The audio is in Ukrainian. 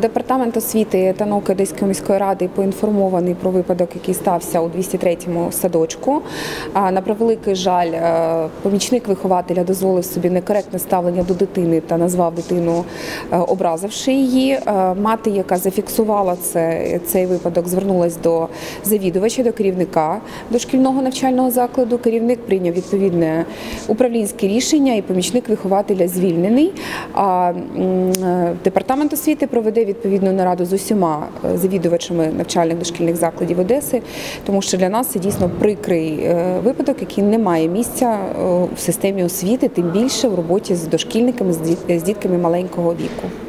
Департамент освіти та науки Одеської міської ради поінформований про випадок, який стався у 203-му садочку. На превеликий жаль, е, помічник вихователя дозволив собі некоректне ставлення до дитини та назвав дитину, е, образивши її. Е, Мати, яка зафіксувала це, цей випадок, звернулась до завідувача, до керівника дошкільного навчального закладу. Керівник прийняв відповідне управлінське рішення, і помічник вихователя звільнений. Департамент освіти проведе відповідну нараду з усіма е, завідувачами навчальних дошкільних закладів Одеси, тому що для нас це дійсно прикрий е, випадок, який не має місця е, в системі освіти, тим більше в роботі з дошкільниками з дітками маленького віку.